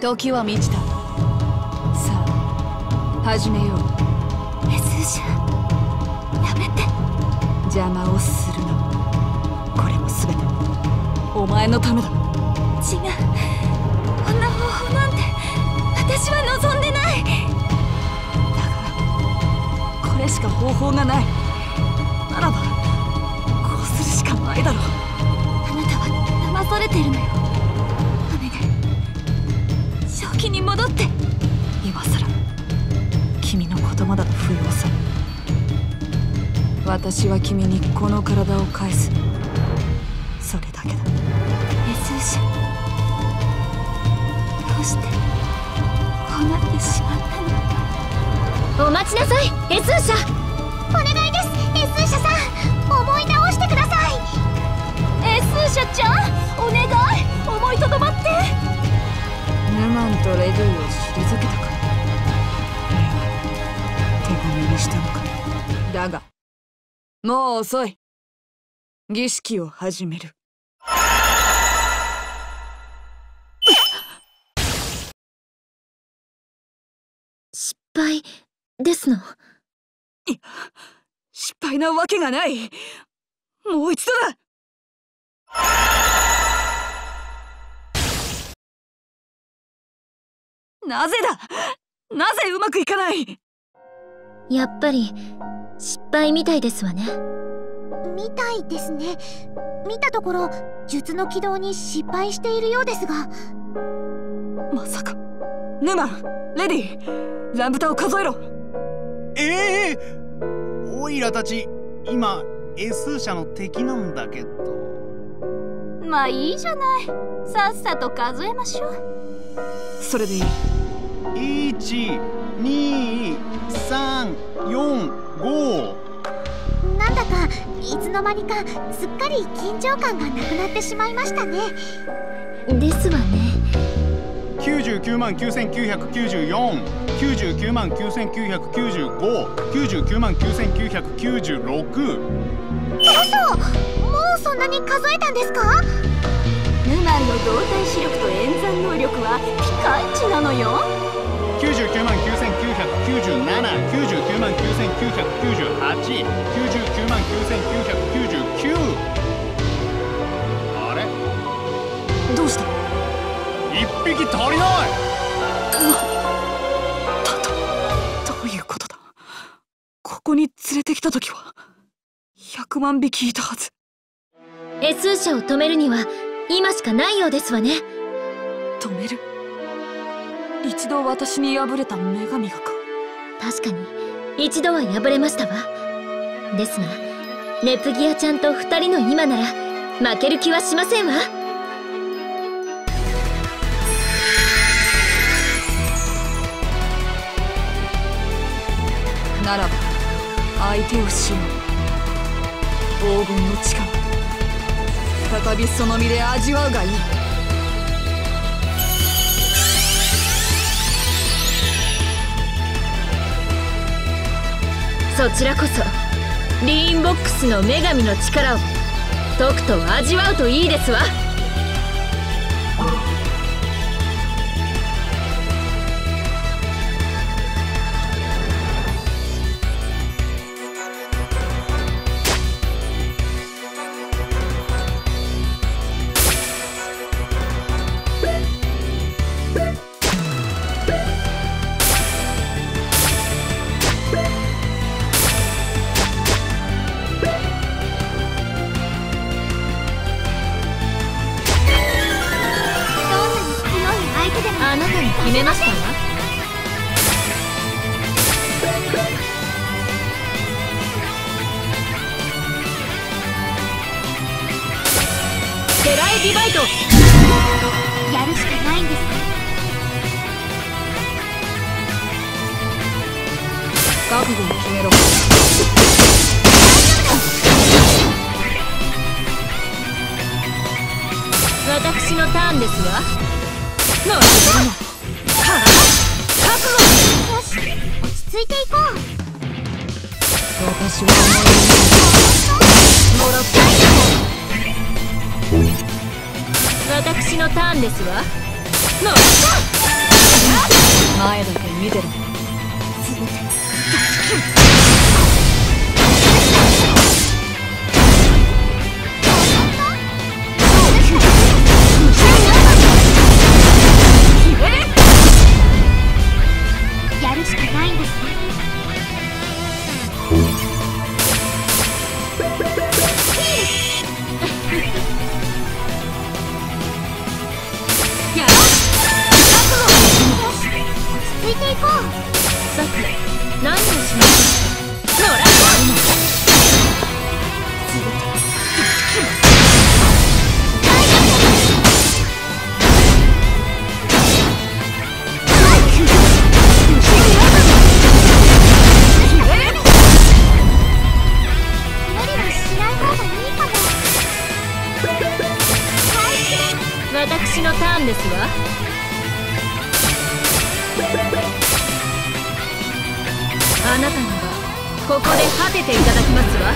時は満ちた。始めよう。S 社やめて。邪魔をするな。これも全て。お前のためだ。違う。こんな方法なんて私は望んでない。だがこれしか方法がない。ならばこうするしかないだろう。あなたは騙されてるのよい正気に戻って。今さら君の言葉だと不要さ。私は君にこの体を返す。それだけだ。S 社どうして。こうなってしまったの。お待ちなさい。S 社お願いです。S 社さん。思い直してください。S 社ちゃんお願い。思いとどまってヌマンとレディを退けたか手ごめにしたのか。だがもう遅い。儀式を始める。失敗ですの？失敗なわけがない。もう一度だなぜだ？なぜうまくいかない？やっぱり失敗みたいですわね。みたいですね。見たところ術の起動に失敗しているようですが。まさか。ヌマンレディランブタを数えろ。ええオイラたち今 S 社の敵なんだけど。まあいいじゃない。さっさと数えましょう。それでいい12345なんだかいつの間にかすっかり緊張感がなくなってしまいましたね。ですわね。99万9994 99万9995 99万9996嘘もうそんなに数えたんですか？ヌマンの動体視力と演算能力はピカイチなのよ99万9997 99万9998 99万9999あれ？どうした？一匹足りない！どういうことだ？ここに連れてきた時は100万匹いたはず。S 社を止めるには今しかないようですわね。止める？一度私に敗れた女神がか。確かに一度は敗れましたわ。ですがネプギアちゃんと二人の今なら負ける気はしませんわ。ならば相手をしよう黄金の力。再びその身で味わうがいいそちらこそリーンボックスの女神の力をとくと味わうといいですわ。めましたわ。セライディバイトやるしかないんです。か覚悟を決めろ。私のターンですわ。なん続いていこう。私はもらった私のターンですわ。前だけ見てろ強続ですわ。あなたにはここで果てていただきますわ。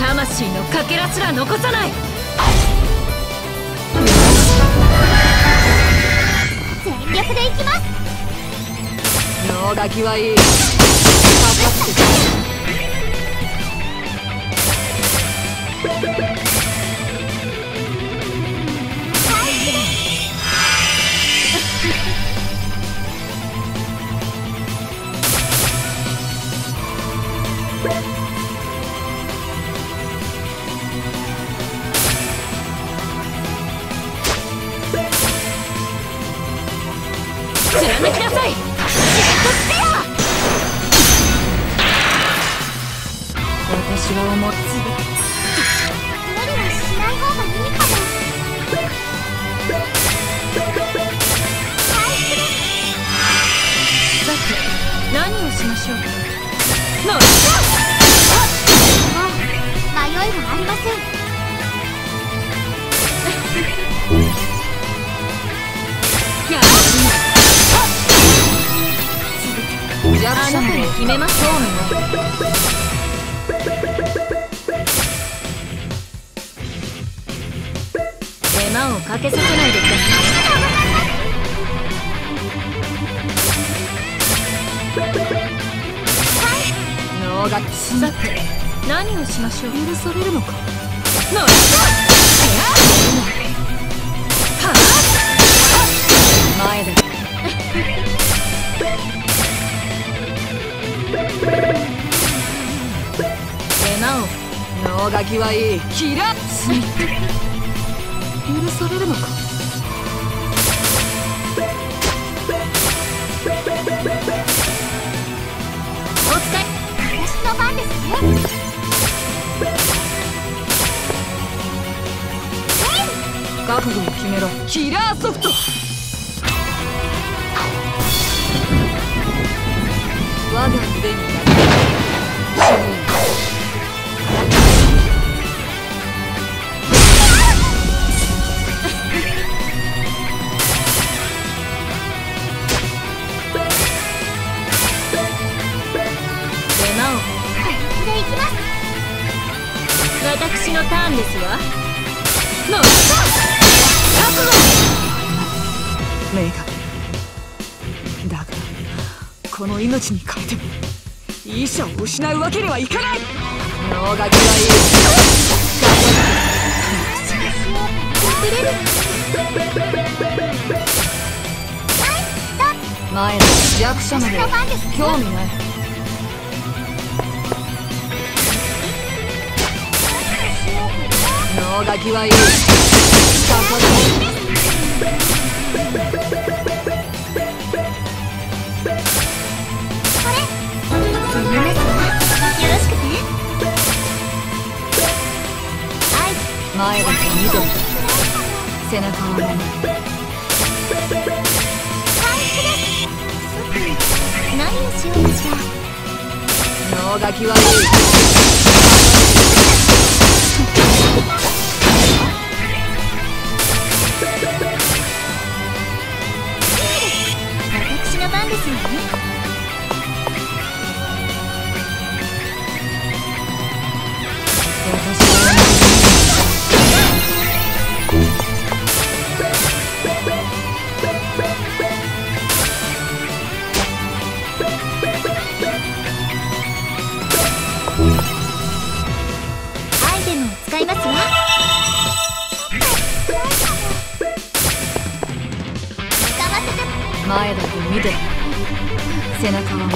魂のかけらすら残さない。全力でいきます。脳ガキはいい貫きなさい。私は思っ無理はしない方がいいかもさて何をしましょう野良もう迷いはありません。や弱あなたに決めましょう手間をかけさせないでください脳ガキさて何をしましょう。許されるのか野良前だ手間を脳ガキはいいキラッスイッ許されるのかお使い私の番ですね覚悟を決めろ。キラーソフト。私のターンですわ野良覚メガだがこの命に変えて。も医者を失うわけにはいかない。脳ガキはいい前の弱者まで興味ない脳ガキはい前だ背中を守る何をしようかしら脳ガキはいい前だけ見て背中は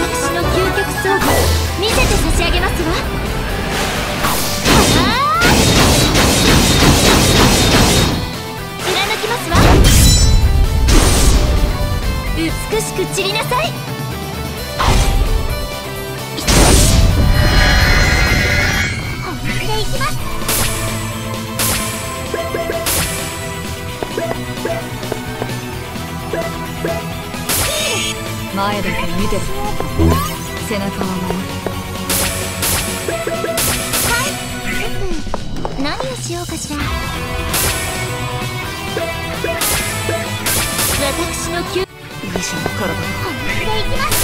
私の究極装見せて差し上げますわ。りなさい。本気でいきます。前だけ見てる。背中は守る何をしようかしら。私の救以上体が本気でいきます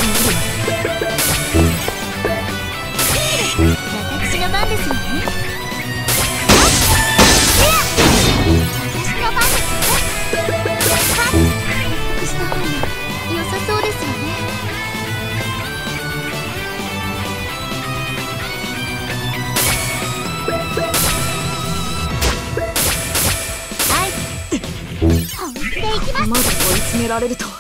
私の番ですよねめられると。は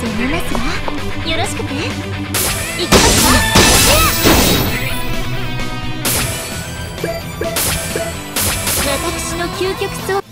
攻めますわよろしくね。行きますわ私の究極装さて